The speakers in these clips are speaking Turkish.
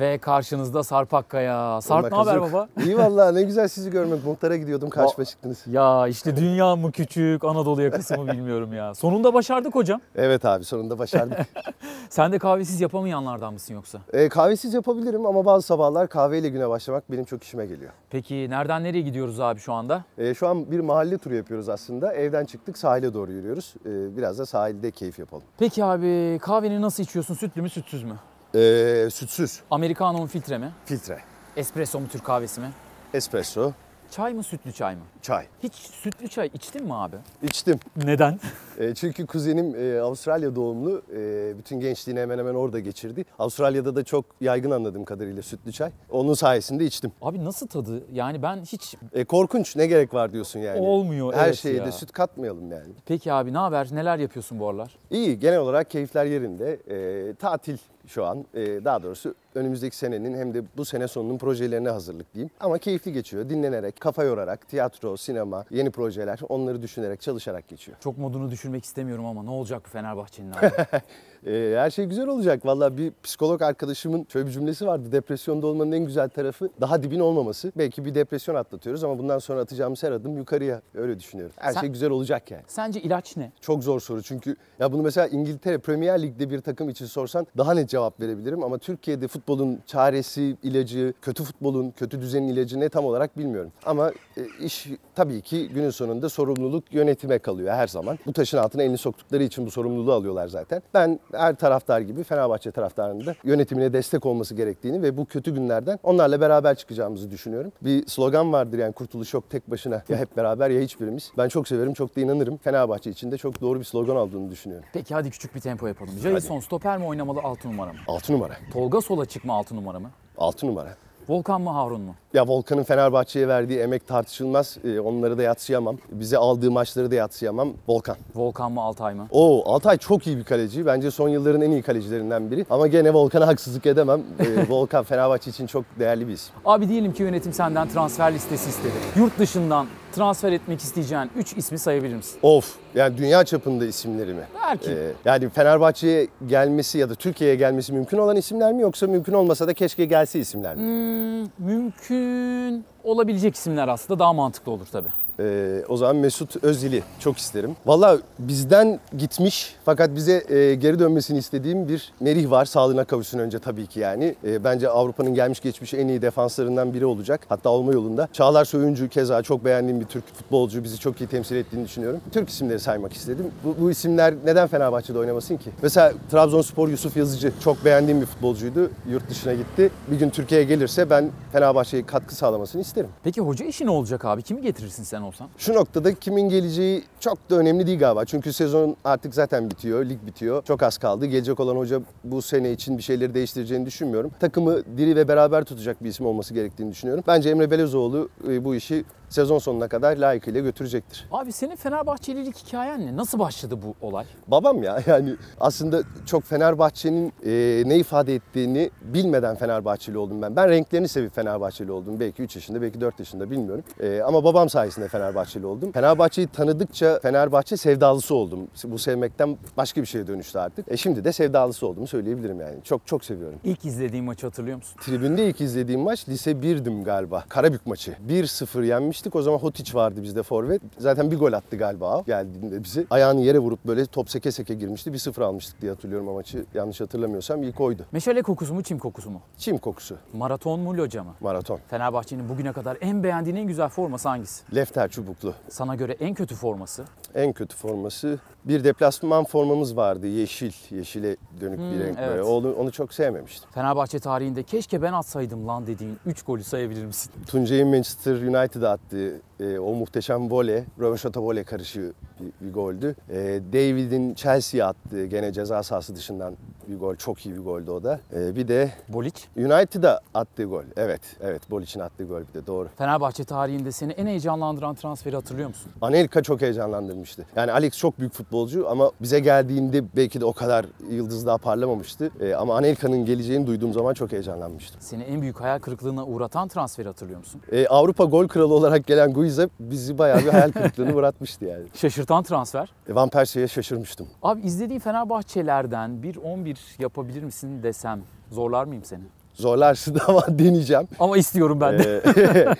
Ve karşınızda Sarp Akkaya. Sarp ne haber baba? İyi vallahi ne güzel sizi görmek. Muhtara gidiyordum karşıma çıktınız. Ya işte dünya mı küçük, Anadolu yakası mı bilmiyorum ya. Sonunda başardık hocam. Evet abi sonunda başardık. Sen de kahvesiz yapamayanlardan mısın yoksa? e, kahvesiz yapabilirim ama bazı sabahlar kahveyle güne başlamak benim çok işime geliyor. Peki nereden nereye gidiyoruz abi şu anda? E, şu an bir mahalle turu yapıyoruz aslında. Evden çıktık sahile doğru yürüyoruz. E, biraz da sahilde keyif yapalım. Peki abi kahveni nasıl içiyorsun? Sütlü mü sütsüz mü? E, sütsüz, Americano mu filtre mi? filtre, Espresso mu Türk kahvesi mi? espresso, Çay mı sütlü çay mı? çay. Hiç sütlü çay içtin mi abi? İçtim. Neden? E, çünkü kuzenim e, Avustralya doğumlu. E, bütün gençliğini hemen hemen orada geçirdi. Avustralya'da da çok yaygın anladığım kadarıyla sütlü çay. Onun sayesinde içtim. Abi nasıl tadı? Yani ben hiç E, korkunç ne gerek var diyorsun yani. Olmuyor, Her evet şeye ya. de süt katmayalım yani. Peki abi ne haber? Neler yapıyorsun bu aralar? İyi genel olarak keyifler yerinde. E, tatil şu an. E, daha doğrusu önümüzdeki senenin hem de bu sene sonunun projelerine hazırlık diyeyim. Ama keyifli geçiyor. Dinlenerek, kafa yorarak, tiyatro, sinema, yeni projeler onları düşünerek, çalışarak geçiyor. Çok modunu düşürmek istemiyorum ama ne olacak bu Fenerbahçe'nin abi? E, her şey güzel olacak. Vallahi bir psikolog arkadaşımın şöyle bir cümlesi vardı. Depresyonda olmanın en güzel tarafı daha dibin olmaması. Belki bir depresyon atlatıyoruz ama bundan sonra atacağımız her adım yukarıya. Öyle düşünüyorum. Her Sen- şey güzel olacak yani. Sence ilaç ne? Çok zor soru çünkü ya bunu mesela İngiltere Premier Lig'de bir takım için sorsan daha net cevap verebilirim ama Türkiye'de futbolun çaresi, ilacı, kötü futbolun, kötü düzenin ilacı ne tam olarak bilmiyorum. Ama e, iş tabii ki günün sonunda sorumluluk yönetime kalıyor her zaman. Bu taşın altına elini soktukları için bu sorumluluğu alıyorlar zaten. Ben her taraftar gibi Fenerbahçe taraftarının da yönetimine destek olması gerektiğini ve bu kötü günlerden onlarla beraber çıkacağımızı düşünüyorum. Bir slogan vardır yani kurtuluş yok tek başına ya hep beraber ya hiçbirimiz. Ben çok severim, çok da inanırım. Fenerbahçe için de çok doğru bir slogan olduğunu düşünüyorum. Peki hadi küçük bir tempo yapalım. Jason stoper mi oynamalı 6 numara mı? 6 numara. Tolga sola çıkma 6 numara mı? 6 numara. Volkan mı Harun mu? Ya Volkan'ın Fenerbahçe'ye verdiği emek tartışılmaz. Ee, onları da yatsıyamam. Bize aldığı maçları da yatsıyamam. Volkan. Volkan mı Altay mı? Oo Altay çok iyi bir kaleci. Bence son yılların en iyi kalecilerinden biri. Ama gene Volkan'a haksızlık edemem. Ee, Volkan Fenerbahçe için çok değerli bir isim. Abi diyelim ki yönetim senden transfer listesi istedi. Yurt dışından transfer etmek isteyeceğin 3 ismi sayabilir misin? Of yani dünya çapında isimleri mi? Belki. Ee, yani Fenerbahçe'ye gelmesi ya da Türkiye'ye gelmesi mümkün olan isimler mi yoksa mümkün olmasa da keşke gelse isimler mi? Hmm, mümkün olabilecek isimler aslında daha mantıklı olur tabii. Ee, o zaman Mesut Özil'i çok isterim. Valla bizden gitmiş fakat bize e, geri dönmesini istediğim bir Merih var. Sağlığına kavuşsun önce tabii ki yani. E, bence Avrupa'nın gelmiş geçmiş en iyi defanslarından biri olacak. Hatta olma yolunda. Çağlar Soyuncu keza çok beğendiğim bir Türk futbolcu. Bizi çok iyi temsil ettiğini düşünüyorum. Türk isimleri saymak istedim. Bu, bu isimler neden Fenerbahçe'de oynamasın ki? Mesela Trabzonspor Yusuf Yazıcı çok beğendiğim bir futbolcuydu. Yurt dışına gitti. Bir gün Türkiye'ye gelirse ben Fenerbahçe'ye katkı sağlamasını isterim. Peki hoca işi ne olacak abi? Kimi getirirsin sen olsan? Şu noktada kimin geleceği çok da önemli değil galiba. Çünkü sezon artık zaten bitiyor, lig bitiyor. Çok az kaldı. Gelecek olan hoca bu sene için bir şeyleri değiştireceğini düşünmüyorum. Takımı diri ve beraber tutacak bir isim olması gerektiğini düşünüyorum. Bence Emre Belezoğlu e, bu işi sezon sonuna kadar layıkıyla götürecektir. Abi senin Fenerbahçelilik hikayen ne? Nasıl başladı bu olay? Babam ya yani aslında çok Fenerbahçe'nin e, ne ifade ettiğini bilmeden Fenerbahçeli oldum ben. Ben renklerini sevip Fenerbahçeli oldum. Belki 3 yaşında belki 4 yaşında bilmiyorum. E, ama babam sayesinde Fenerbahçeli oldum. Fenerbahçe'yi tanıdıkça Fenerbahçe sevdalısı oldum. Bu sevmekten başka bir şeye dönüştü artık. E şimdi de sevdalısı olduğumu söyleyebilirim yani. Çok çok seviyorum. İlk izlediğin maçı hatırlıyor musun? Tribünde ilk izlediğim maç lise 1'dim galiba. Karabük maçı. 1-0 yenmiştik. O zaman Hotiç vardı bizde forvet. Zaten bir gol attı galiba geldiğinde bizi. Ayağını yere vurup böyle top seke seke girmişti. 1-0 almıştık diye hatırlıyorum o maçı. Yanlış hatırlamıyorsam ilk oydu. Meşale kokusu mu çim kokusu mu? Çim kokusu. Maraton mu loca mı? Maraton. Fenerbahçe'nin bugüne kadar en beğendiğin en güzel forması hangisi? Lefter çubuklu. Sana göre en kötü forması? En kötü forması bir deplasman formamız vardı. Yeşil. Yeşile dönük bir Hmm, renk evet. böyle. Onu, onu çok sevmemiştim. Fenerbahçe tarihinde keşke ben atsaydım lan dediğin 3 golü sayabilir misin? Tuncay'ın Manchester United'a attığı e, o muhteşem voley, röveşata voley karışı bir, goldü. E, David'in Chelsea'ye attığı gene ceza sahası dışından bir gol. Çok iyi bir goldü o da. E, bir de Boliç. United'a attığı gol. Evet, evet. Bolic'in attığı gol bir de doğru. Fenerbahçe tarihinde seni en heyecanlandıran transferi hatırlıyor musun? Anelka çok heyecanlandırmıştı. Yani Alex çok büyük futbolcu ama bize geldiğinde belki de o kadar yıldız daha parlamamıştı. E, ama Anelka'nın geleceğini duyduğum zaman çok heyecanlanmıştım. Seni en büyük hayal kırıklığına uğratan transferi hatırlıyor musun? E, Avrupa gol kralı olarak gelen Guiza bizi bayağı bir hayal kırıklığına uğratmıştı yani. Şaşırtan transfer. E, Van Persie'ye şaşırmıştım. Abi izlediğin Fenerbahçelerden bir 11 yapabilir misin desem zorlar mıyım seni? Zorlarsın ama deneyeceğim. Ama istiyorum ben de.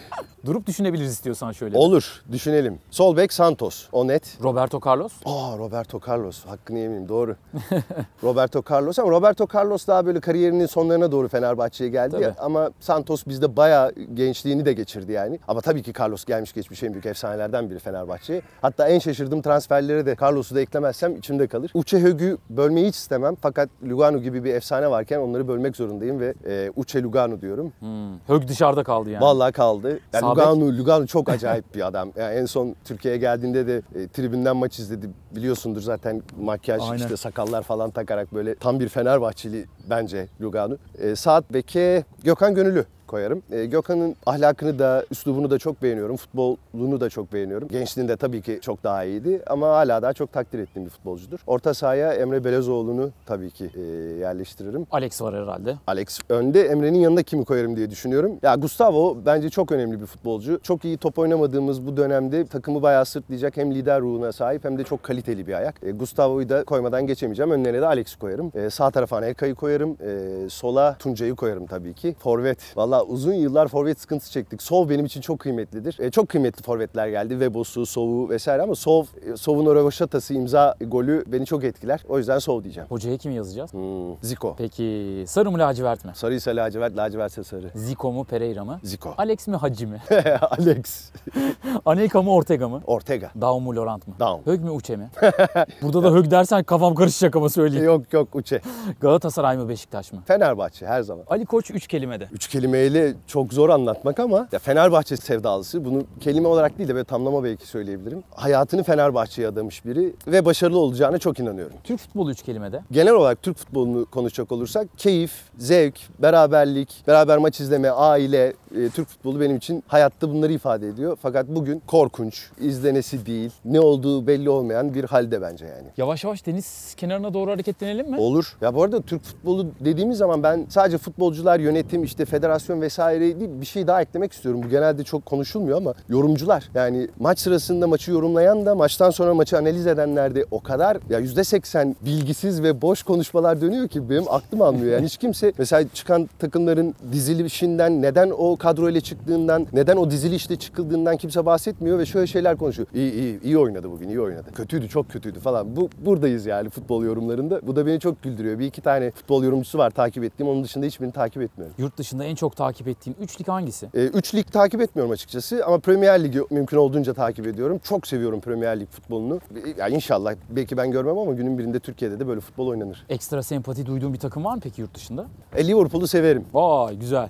Durup düşünebiliriz istiyorsan şöyle. olur, düşünelim. Sol bek Santos, o net. Roberto Carlos. Aa Roberto Carlos, hakkını yemeyeyim doğru. Roberto Carlos ama Roberto Carlos daha böyle kariyerinin sonlarına doğru Fenerbahçe'ye geldi. Tabii. ya. Ama Santos bizde bayağı gençliğini de geçirdi yani. Ama tabii ki Carlos gelmiş geçmiş en büyük efsanelerden biri Fenerbahçe'ye. Hatta en şaşırdığım transferlere de Carlos'u da eklemezsem içimde kalır. Uche Hög'ü bölmeyi hiç istemem fakat Lugano gibi bir efsane varken onları bölmek zorundayım ve e, Uche Lugano diyorum. Hmm. Hög dışarıda kaldı yani. Vallahi kaldı. Yani Sağ. Lugano, Lugano çok acayip bir adam. Yani en son Türkiye'ye geldiğinde de e, tribünden maç izledi. Biliyorsundur zaten makyaj, Aynen. işte sakallar falan takarak böyle tam bir Fenerbahçeli bence Lugano. E, saat beke Gökhan Gönüllü koyarım. E, Gökhan'ın ahlakını da, üslubunu da çok beğeniyorum. Futbolunu da çok beğeniyorum. Gençliğinde tabii ki çok daha iyiydi ama hala daha çok takdir ettiğim bir futbolcudur. Orta sahaya Emre Belezoğlu'nu tabii ki e, yerleştiririm. Alex var herhalde. Alex önde. Emre'nin yanına kimi koyarım diye düşünüyorum. Ya Gustavo bence çok önemli bir futbolcu. Çok iyi top oynamadığımız bu dönemde takımı bayağı sırtlayacak hem lider ruhuna sahip hem de çok kaliteli bir ayak. E, Gustavo'yu da koymadan geçemeyeceğim. Önlerine de Alex'i koyarım. E, sağ tarafa Anelka'yı koyarım. E, sola Tuncay'ı koyarım tabii ki. Forvet. Valla uzun yıllar forvet sıkıntısı çektik. Sov benim için çok kıymetlidir. E, çok kıymetli forvetler geldi. Webos'u, Sov'u vesaire ama Sov, e, Sov'un o rövaşatası, imza golü beni çok etkiler. O yüzden Sov diyeceğim. Hocaya kimi yazacağız? Hmm, Zico. Peki sarı mı lacivert mi? Sarıysa lacivert, lacivertse sarı. Zico mu Pereira mı? Zico. Alex mi Hacı mi? Alex. Anelka mı Ortega mı? Ortega. Daum mu Laurent mı? Daum. Hög mü Uçe mi? Burada da Hög dersen kafam karışacak ama söyleyeyim. Yok yok Uçe. Galatasaray mı Beşiktaş mı? Fenerbahçe her zaman. Ali Koç 3 kelimede. Üç kelimeyle çok zor anlatmak ama ya Fenerbahçe sevdalısı. Bunu kelime olarak değil de böyle tamlama belki söyleyebilirim. Hayatını Fenerbahçe'ye adamış biri ve başarılı olacağına çok inanıyorum. Türk futbolu 3 kelimede. Genel olarak Türk futbolunu konuşacak olursak keyif, zevk, beraberlik, beraber maç izleme, aile, e, Türk futbolu benim için hayatta bunları ifade ediyor. Fakat bugün korkunç, izlenesi değil, ne olduğu belli olmayan bir halde bence yani. Yavaş yavaş deniz kenarına doğru hareketlenelim mi? Olur. Ya bu arada Türk futbolu dediğimiz zaman ben sadece futbolcular, yönetim, işte federasyon vesaire değil bir şey daha eklemek istiyorum. Bu genelde çok konuşulmuyor ama yorumcular. Yani maç sırasında maçı yorumlayan da maçtan sonra maçı analiz edenler de o kadar ya %80 bilgisiz ve boş konuşmalar dönüyor ki benim aklım almıyor. Yani hiç kimse mesela çıkan takımların dizilişinden neden o kadro ile çıktığından, neden o dizilişte çıkıldığından kimse bahsetmiyor ve şöyle şeyler konuşuyor. İyi iyi iyi oynadı bugün, iyi oynadı. Kötüydü, çok kötüydü falan. Bu buradayız yani futbol yorumlarında. Bu da beni çok güldürüyor. Bir iki tane futbol yorumcusu var takip ettiğim. Onun dışında hiçbirini takip etmiyorum. Yurt dışında en çok takip ettiğin 3 lig hangisi? Ee, Üç lig takip etmiyorum açıkçası ama Premier Ligi mümkün olduğunca takip ediyorum. Çok seviyorum Premier Lig futbolunu. Ya inşallah belki ben görmem ama günün birinde Türkiye'de de böyle futbol oynanır. Ekstra sempati duyduğun bir takım var mı peki yurt dışında? E, Liverpool'u severim. Vay güzel.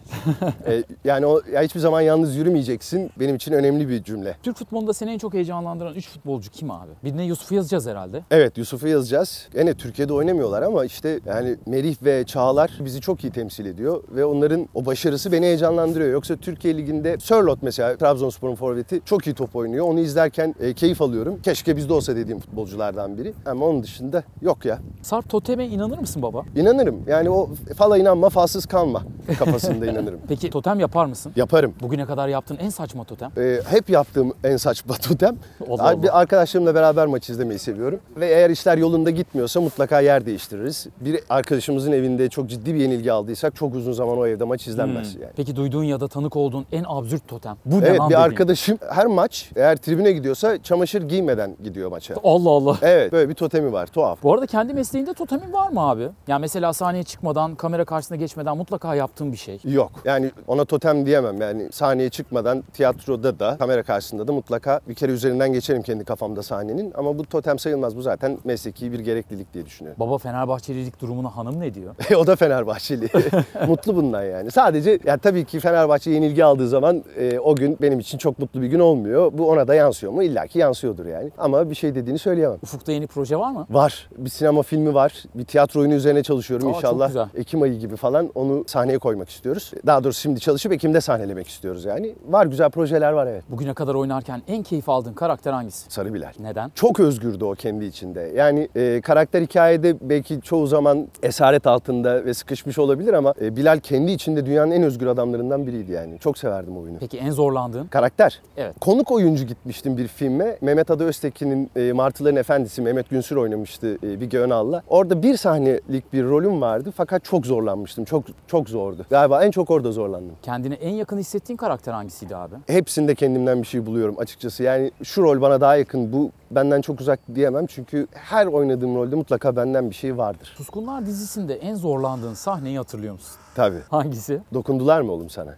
E, yani o ya hiçbir zaman yalnız yürümeyeceksin. Benim için önemli bir cümle. Türk futbolunda seni en çok heyecanlandıran 3 futbolcu kim abi? Birine Yusuf'u yazacağız herhalde. Evet Yusuf'u yazacağız. Gene Türkiye'de oynamıyorlar ama işte yani Merih ve Çağlar bizi çok iyi temsil ediyor ve onların o başarısı beni heyecanlandırıyor. Yoksa Türkiye Ligi'nde Sörlot mesela Trabzonspor'un forveti çok iyi top oynuyor. Onu izlerken e, keyif alıyorum. Keşke bizde olsa dediğim futbolculardan biri. Ama onun dışında yok ya. Sarp Totem'e inanır mısın baba? İnanırım. Yani o fala inanma, falsız kalma kafasında inanırım. Peki totem yapar mısın? Yaparım. Bugüne kadar yaptığın en saçma totem? Ee, hep yaptığım en saçma totem. Allah Allah. Arkadaşlarımla beraber maç izlemeyi seviyorum. Ve eğer işler yolunda gitmiyorsa mutlaka yer değiştiririz. Bir arkadaşımızın evinde çok ciddi bir yenilgi aldıysak çok uzun zaman o evde maç izlenmez Hmm. Yani. Peki duyduğun ya da tanık olduğun en absürt totem? Bu ne Evet lan bir dediğin? arkadaşım her maç eğer tribüne gidiyorsa çamaşır giymeden gidiyor maça. Allah Allah. Evet böyle bir totemi var tuhaf. Bu arada kendi mesleğinde totemin var mı abi? Yani mesela sahneye çıkmadan, kamera karşısına geçmeden mutlaka yaptığın bir şey. Yok. Yani ona totem diyemem. Yani sahneye çıkmadan tiyatroda da kamera karşısında da mutlaka bir kere üzerinden geçerim kendi kafamda sahnenin. Ama bu totem sayılmaz. Bu zaten mesleki bir gereklilik diye düşünüyorum. Baba Fenerbahçelilik durumuna hanım ne diyor? o da Fenerbahçeli. mutlu bundan yani. Sadece ya tabii ki Fenerbahçe yenilgi aldığı zaman e, o gün benim için çok mutlu bir gün olmuyor. Bu ona da yansıyor mu? İlla ki yansıyordur yani. Ama bir şey dediğini söyleyemem. Ufukta yeni proje var mı? Var. Bir sinema filmi var. Bir tiyatro oyunu üzerine çalışıyorum Aa, çok inşallah. güzel. Ekim ayı gibi falan onu sahneye koymak istiyoruz. Daha doğrusu şimdi çalışıp Ekim'de sahnelemek istiyoruz yani. Var güzel projeler var evet. Bugüne kadar oynarken en keyif aldığın karakter hangisi? Sarı Bilal. Neden? Çok özgürdü o kendi içinde. Yani e, karakter hikayede belki çoğu zaman esaret altında ve sıkışmış olabilir ama e, Bilal kendi içinde dünyanın en özgür özgür adamlarından biriydi yani. Çok severdim oyunu. Peki en zorlandığın? Karakter. Evet. Konuk oyuncu gitmiştim bir filme. Mehmet Ada Öztekin'in e, Martıların Efendisi Mehmet Günsür oynamıştı e, Bilge Önal'la. Orada bir sahnelik bir rolüm vardı fakat çok zorlanmıştım. Çok çok zordu. Galiba en çok orada zorlandım. Kendine en yakın hissettiğin karakter hangisiydi abi? Hepsinde kendimden bir şey buluyorum açıkçası. Yani şu rol bana daha yakın, bu benden çok uzak diyemem. Çünkü her oynadığım rolde mutlaka benden bir şey vardır. Suskunlar dizisinde en zorlandığın sahneyi hatırlıyor musun? Tabii. Hangisi? Dokundular mı oğlum sana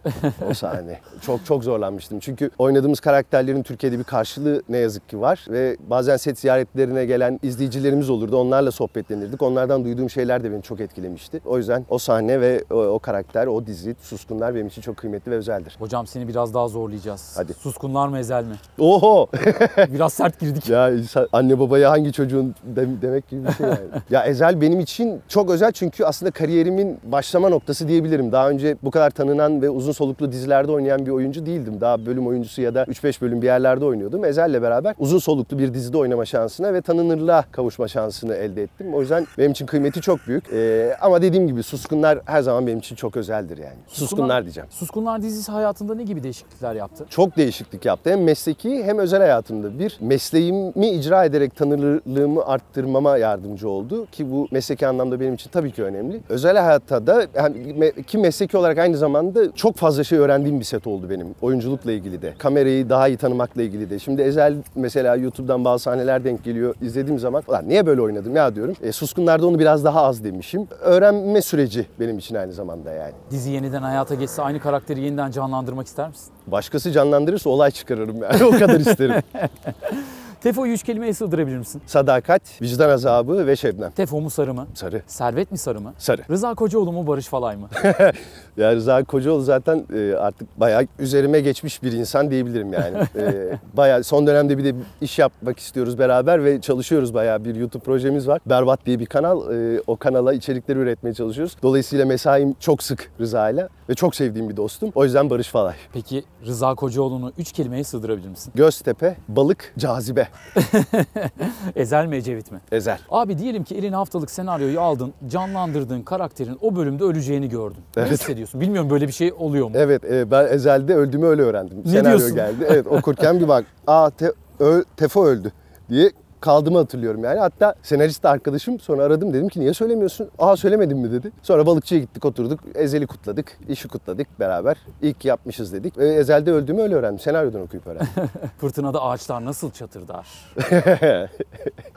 o sahne? Çok çok zorlanmıştım. Çünkü oynadığımız karakterlerin Türkiye'de bir karşılığı ne yazık ki var. Ve bazen set ziyaretlerine gelen izleyicilerimiz olurdu. Onlarla sohbetlenirdik. Onlardan duyduğum şeyler de beni çok etkilemişti. O yüzden o sahne ve o, o karakter, o dizi, Suskunlar benim için çok kıymetli ve özeldir. Hocam seni biraz daha zorlayacağız. Hadi. Suskunlar mı ezel mi? Oho! Biraz sert girdik. ya insan- anne babaya hangi çocuğun dem- demek gibi bir şey yani. ya Ezel benim için çok özel çünkü aslında kariyerimin başlama noktası diyebilirim. Daha önce bu kadar tanınan ve uzun soluklu dizilerde oynayan bir oyuncu değildim. Daha bölüm oyuncusu ya da 3-5 bölüm bir yerlerde oynuyordum. Ezel'le beraber uzun soluklu bir dizide oynama şansına ve tanınırlığa kavuşma şansını elde ettim. O yüzden benim için kıymeti çok büyük. Ee, ama dediğim gibi Suskunlar her zaman benim için çok özeldir yani. Suskunlar diyeceğim. Suskunlar dizisi hayatında ne gibi değişiklikler yaptı? çok değişiklik yaptı. Hem mesleki hem özel hayatımda. Bir, mesleğimi icra ederek tanınırlığımı arttırmama yardımcı oldu. Ki bu mesleki anlamda benim için tabii ki önemli. Özel hayatta da yani ki mesleki olarak aynı zamanda çok fazla şey öğrendiğim bir set oldu benim. Oyunculukla ilgili de. Kamerayı daha iyi tanımakla ilgili de. Şimdi Ezel mesela YouTube'dan bazı sahneler denk geliyor. izlediğim zaman Ulan niye böyle oynadım ya diyorum. E, Suskunlar'da onu biraz daha az demişim. Öğrenme süreci benim için aynı zamanda yani. Dizi yeniden hayata geçse aynı karakteri yeniden canlandırmak ister misin? Başkası canlandırırsa olay çıkarırım yani. o kadar isterim. Tefo'yu üç kelimeye sığdırabilir misin? Sadakat, vicdan azabı ve şebnem. Tefo mu sarı mı? Sarı. Servet mi sarı mı? Sarı. Rıza Kocaoğlu mu Barış Falay mı? Ya Rıza Kocaoğlu zaten e, artık bayağı üzerime geçmiş bir insan diyebilirim yani. E, bayağı son dönemde bir de iş yapmak istiyoruz beraber ve çalışıyoruz bayağı bir YouTube projemiz var. Berbat diye bir kanal. E, o kanala içerikleri üretmeye çalışıyoruz. Dolayısıyla mesaim çok sık Rıza'yla ve çok sevdiğim bir dostum. O yüzden Barış Falay. Peki Rıza Kocaoğlu'nu üç kelimeye sığdırabilir misin? Göztepe, balık, cazibe, Ezel mi Ecevit mi? ezel. Abi diyelim ki eline haftalık senaryoyu aldın, canlandırdığın karakterin o bölümde öleceğini gördün. Ne Evet. hissediyorsun? Bilmiyorum böyle bir şey oluyor mu? Evet e, ben ezelde öldüğümü öyle öğrendim. Ne Senaryo diyorsun? geldi. Evet okurken bir bak. Aa te, ö- Tefo öldü diye kaldığımı hatırlıyorum yani. Hatta senarist arkadaşım sonra aradım dedim ki niye söylemiyorsun? Aa söylemedim mi dedi. Sonra balıkçıya gittik oturduk. Ezeli kutladık. işi kutladık beraber. İlk yapmışız dedik. Ve ezelde öldüğümü öyle öğrendim. Senaryodan okuyup öğrendim. Fırtınada ağaçlar nasıl çatırdar?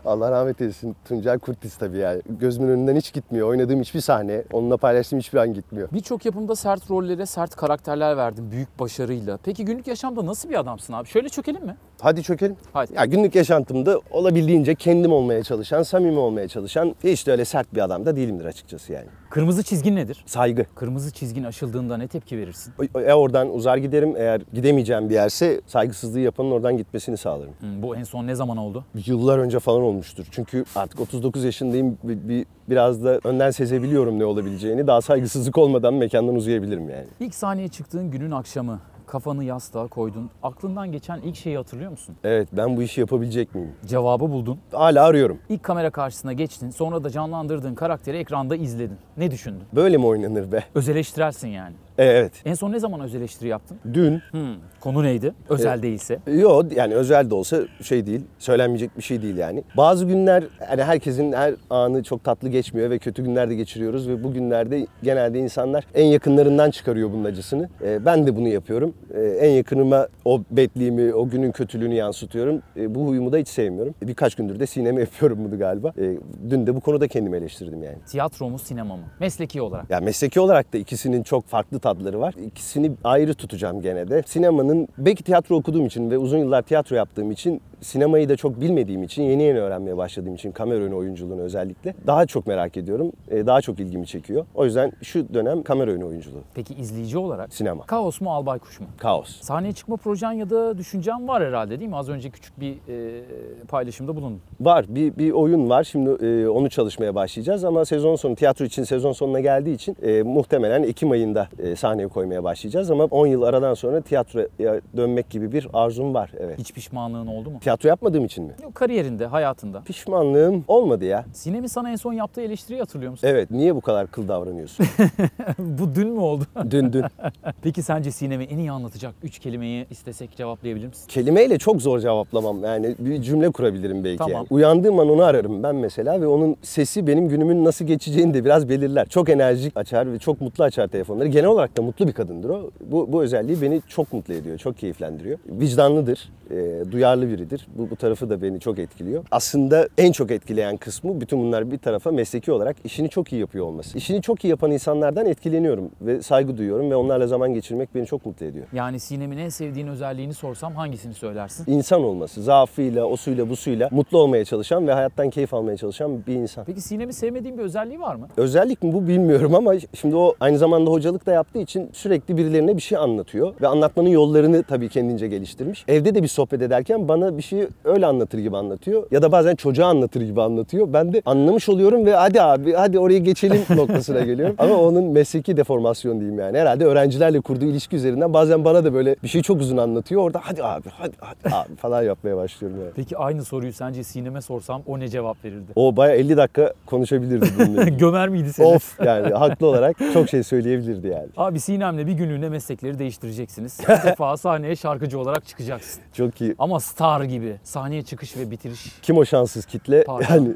Allah rahmet eylesin. Tuncel Kurtiz tabii yani. Gözümün önünden hiç gitmiyor. Oynadığım hiçbir sahne, onunla paylaştığım hiçbir an gitmiyor. Birçok yapımda sert rollere sert karakterler verdin büyük başarıyla. Peki günlük yaşamda nasıl bir adamsın abi? Şöyle çökelim mi? Hadi çökelim. Haydi. Ya günlük yaşantımda olabildiğince kendim olmaya çalışan, samimi olmaya çalışan, hiç de öyle sert bir adam da değilimdir açıkçası yani. Kırmızı çizgin nedir? Saygı. Kırmızı çizgin aşıldığında ne tepki verirsin? E oradan uzar giderim. Eğer gidemeyeceğim bir yerse saygısızlığı yapanın oradan gitmesini sağlarım. Hmm, bu en son ne zaman oldu? Yıllar önce falan olmuştur. Çünkü artık 39 yaşındayım. Bir, bir- biraz da önden sezebiliyorum ne olabileceğini. Daha saygısızlık olmadan mekandan uzayabilirim yani. İlk sahneye çıktığın günün akşamı kafanı yastığa koydun. Aklından geçen ilk şeyi hatırlıyor musun? Evet ben bu işi yapabilecek miyim? Cevabı buldun. Hala arıyorum. İlk kamera karşısına geçtin. Sonra da canlandırdığın karakteri ekranda izledin. Ne düşündün? Böyle mi oynanır be? Özeleştirersin yani. E, evet. En son ne zaman öz eleştiri yaptın? Dün Hmm, konu neydi? Özel değilse. Yok yani özel de olsa şey değil, söylenmeyecek bir şey değil yani. Bazı günler hani herkesin her anı çok tatlı geçmiyor ve kötü günler de geçiriyoruz ve bu günlerde genelde insanlar en yakınlarından çıkarıyor bunun acısını. Ee, ben de bunu yapıyorum. Ee, en yakınıma o betliğimi, o günün kötülüğünü yansıtıyorum. Ee, bu huyumu da hiç sevmiyorum. Birkaç gündür de sineme yapıyorum bunu galiba. Ee, dün de bu konuda kendimi eleştirdim yani. Tiyatro mu sinema mı? Mesleki olarak. Ya mesleki olarak da ikisinin çok farklı tadları var. İkisini ayrı tutacağım gene de. Sinemanın belki tiyatro okuduğum için ve uzun yıllar tiyatro yaptığım için sinemayı da çok bilmediğim için yeni yeni öğrenmeye başladığım için kamera önü oyunculuğunu özellikle daha çok merak ediyorum. Ee, Daha çok ilgimi çekiyor. O yüzden şu dönem kamera önü oyunculuğu. Peki izleyici olarak? Sinema. Kaos mu Albay Kuş mu? Kaos. Sahneye çıkma projen ya da düşüncen var herhalde değil mi? Az önce küçük bir e, paylaşımda bulundun. Var. Bir, bir oyun var. Şimdi e, onu çalışmaya başlayacağız ama sezon sonu tiyatro için sezon sonuna geldiği için e, muhtemelen Ekim ayında e, sahneye koymaya başlayacağız ama 10 yıl aradan sonra tiyatroya dönmek gibi bir arzum var. Evet. Hiç pişmanlığın oldu mu? Tiyatro yapmadığım için mi? Yok, kariyerinde, hayatında. Pişmanlığım olmadı ya. Sinem'in sana en son yaptığı eleştiriyi hatırlıyor musun? Evet, niye bu kadar kıl davranıyorsun? Bu dün mü oldu? dün dün. Peki sence Sinem'i en iyi anlatacak 3 kelimeyi istesek cevaplayabilir misin? Kelimeyle çok zor cevaplamam. Yani bir cümle kurabilirim belki. Tamam. Yani. Uyandığım an onu ararım ben mesela ve onun sesi benim günümün nasıl geçeceğini de biraz belirler. Çok enerjik açar ve çok mutlu açar telefonları. Genel olarak da mutlu bir kadındır o. Bu, bu özelliği beni çok mutlu ediyor, çok keyiflendiriyor. Vicdanlıdır, e, duyarlı biridir. Bu, bu tarafı da beni çok etkiliyor. Aslında en çok etkileyen kısmı bütün bunlar bir tarafa mesleki olarak işini çok iyi yapıyor olması. İşini çok iyi yapan insanlardan etkileniyorum ve saygı duyuyorum ve onlarla zaman geçirmek beni çok mutlu ediyor. Yani Sinem'in en sevdiğin özelliğini sorsam hangisini söylersin? insan olması, zaafıyla, o suyla, bu suyla mutlu olmaya çalışan ve hayattan keyif almaya çalışan bir insan. Peki Sinem'i sevmediğin bir özelliği var mı? Özellik mi bu bilmiyorum ama şimdi o aynı zamanda hocalık da yaptığı için sürekli birilerine bir şey anlatıyor ve anlatmanın yollarını tabii kendince geliştirmiş. Evde de bir sohbet ederken bana bir şeyi öyle anlatır gibi anlatıyor ya da bazen çocuğa anlatır gibi anlatıyor. Ben de anlamış oluyorum ve hadi abi hadi oraya geçelim noktasına geliyorum. Ama onun mesleki deformasyon diyeyim yani. Herhalde öğrencilerle kurduğu ilişki üzerinden bazen bana da böyle bir şey çok uzun anlatıyor. Orada hadi abi hadi, hadi abi falan yapmaya başlıyorum yani. Peki aynı soruyu sence Sinem'e sorsam o ne cevap verirdi? O baya 50 dakika konuşabilirdi bununla. Gömer miydi seni? of yani haklı olarak çok şey söyleyebilirdi yani. Abi Sinem'le bir günlüğüne meslekleri değiştireceksiniz. Bir defa sahneye şarkıcı olarak çıkacaksın. Çok iyi. Ama star gibi. Sahneye çıkış ve bitiriş. Kim o şanssız kitle? Pardon. Yani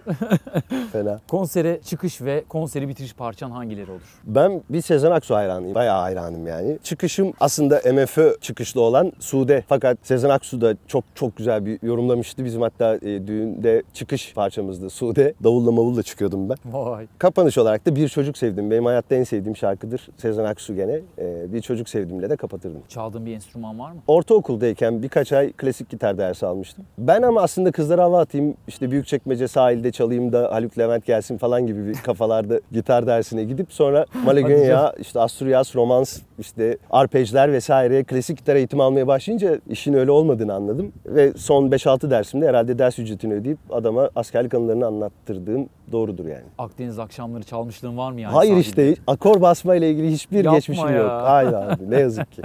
fena. Konsere çıkış ve konseri bitiriş parçan hangileri olur? Ben bir Sezen Aksu hayranıyım. Bayağı hayranım yani. Çıkışım aslında MFÖ çıkışlı olan Sude. Fakat Sezen Aksu da çok çok güzel bir yorumlamıştı. Bizim hatta e, düğünde çıkış parçamızdı Sude. Davulla mavulla çıkıyordum ben. Vay. Kapanış olarak da Bir Çocuk Sevdim. Benim hayatta en sevdiğim şarkıdır. Sezen Aksu gene. E, bir Çocuk Sevdim'le de kapatırdım. Çaldığın bir enstrüman var mı? Ortaokuldayken birkaç ay klasik gitar dersi almıştım. Ben ama aslında kızlara hava atayım, işte Büyükçekmece sahilde çalayım da Haluk Levent gelsin falan gibi bir kafalarda gitar dersine gidip sonra canım. işte Asturias, Romans, işte arpejler vesaire klasik gitar eğitimi almaya başlayınca işin öyle olmadığını anladım. Ve son 5-6 dersimde herhalde ders ücretini ödeyip adama askerlik anılarını anlattırdığım doğrudur yani. Akdeniz akşamları çalmışlığın var mı yani? Hayır sahilde? işte akor basma ile ilgili hiçbir Yapma geçmişim ya. yok. Hayır abi ne yazık ki.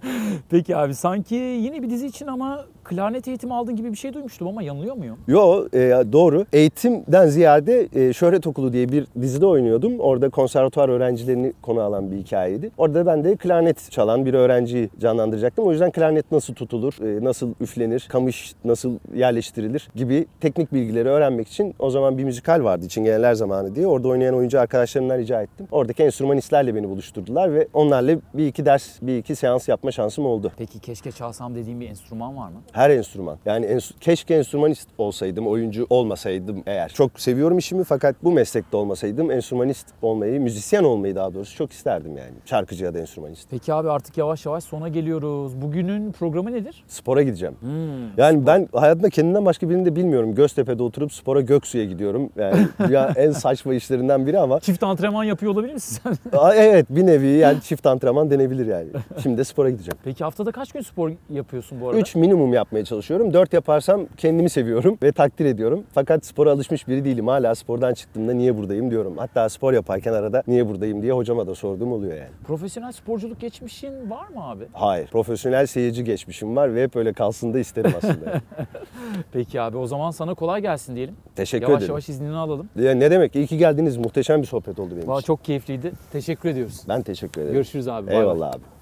Peki abi sanki yine bir dizi için ama klarnet eğitimi aldığın gibi bir şey duymuştum ama yanılıyor muyum? Yo e, doğru. Eğitimden ziyade e, Şöhret Okulu diye bir dizide oynuyordum. Orada konservatuvar öğrencilerini konu alan bir hikayeydi. Orada ben de klarnet çalan bir öğrenciyi canlandıracaktım. O yüzden klarnet nasıl tutulur, e, nasıl üflenir, kamış nasıl yerleştirilir gibi teknik bilgileri öğrenmek için o zaman bir müzikal vardı Çingeneler Zamanı diye. Orada oynayan oyuncu arkadaşlarımdan rica ettim. Oradaki enstrümanistlerle beni buluşturdular ve onlarla bir iki ders, bir iki seans yapma şansım oldu. Peki keşke çalsam dediğim bir enstrüman var mı? Her enstrüman. Yani ens- keşke enstrümanist olsaydım, oyuncu olmasaydım eğer. Çok seviyorum işimi fakat bu meslekte olmasaydım enstrümanist olmayı, müzisyen olmayı daha doğrusu çok isterdim yani. Şarkıcı ya da enstrümanist. Peki abi artık yavaş yavaş sona geliyoruz. Bugünün programı nedir? Spora gideceğim. Hmm, Yani ben hayatımda kendimden başka birini de bilmiyorum. Göztepe'de oturup spora Göksu'ya gidiyorum. Yani dünyanın en saçma işlerinden biri ama Çift antrenman yapıyor olabilir misin sen? Aa, evet bir nevi yani çift antrenman denebilir yani. Şimdi de spora gideceğim. Peki haftada kaç gün spor yapıyorsun bu arada? 3 minimum yapmaya çalışıyorum. 4 yaparsam kendimi seviyorum ve takdir ediyorum. Fakat spora alışmış biri değilim. Hala spordan çıktığımda niye buradayım diyorum. Hatta spor yaparken arada niye buradayım diye hocama da sorduğum oluyor yani. Profesyonel sporculuk geçmişin var mı abi? Hayır. Profesyonel seyirci geçmişim var ve hep öyle kalsın da isterim aslında. Peki abi o zaman sana kolay gelsin diyelim. Teşekkür yavaş ederim. yavaş iznini alalım. Ya ne demek? İyi ki geldiniz. Muhteşem bir sohbet oldu benim Valla için. çok keyifliydi. Teşekkür ediyoruz. Ben teşekkür ederim. Görüşürüz abi. Eyvallah abi.